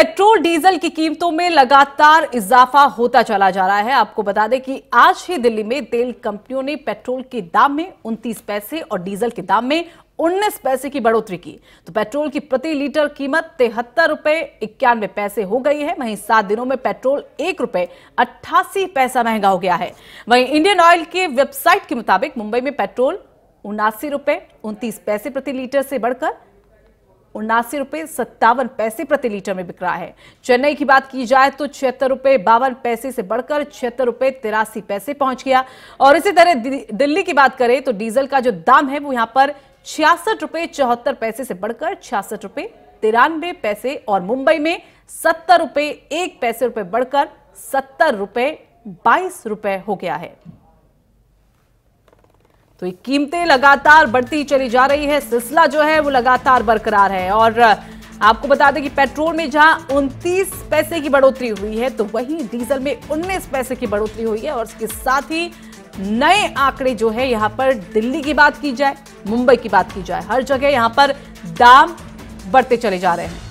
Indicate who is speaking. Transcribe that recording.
Speaker 1: Petrol diesel की कीमतों में लगातार इजाफा होता चला जा रहा है। आपको बता दें कि आज ही दिल्ली में तेल कंपनियों ने पेट्रोल के दाम में 29 पैसे और डीजल के दाम में 19 पैसे की बढ़ोतरी की। तो पेट्रोल की प्रति लीटर कीमत तिहत्तर रुपए इक्यानवे पैसे हो गई है। वहीं सात दिनों में पेट्रोल एक रुपए अट्ठासी पैसा महँगा हो गया है। वहीं इंडियन ऑयल के वेबसाइट के मुताबिक मुंबई में पेट्रोल उनासी रुपए उनतीस पैसे प्रति लीटर से बढ़कर उनासी रुपए सत्तावन पैसे प्रति लीटर में बिक रहा है। चेन्नई की बात की जाए तो छिहत्तर रुपए बावन पैसे से बढ़कर छिहत्तर रुपए तिरासी पैसे पहुँच गया। और इसी तरह दिल्ली की बात करें तो डीजल का जो दाम है वो यहाँ पर छियासठ रुपए चौहत्तर पैसे से बढ़कर छियासठ रुपए तिरानवे पैसे और मुंबई में सत्तर रुपए एक पैसे रुपए बढ़कर सत्तर रुपए बाईस रुपए हो गया है। तो ये कीमतें लगातार बढ़ती चली जा रही है। सिलसिला जो है, वो लगातार बरकरार है। और आपको बता दें कि पेट्रोल में जहाँ 29 पैसे की बढ़ोतरी हुई है तो वहीं डीजल में 19 पैसे की बढ़ोतरी हुई है। और इसके साथ ही नए आंकड़े जो है, यहाँ पर दिल्ली की बात की जाए, मुंबई की बात की जाए, हर जगह यहाँ पर दाम बढ़ते चले जा रहे हैं।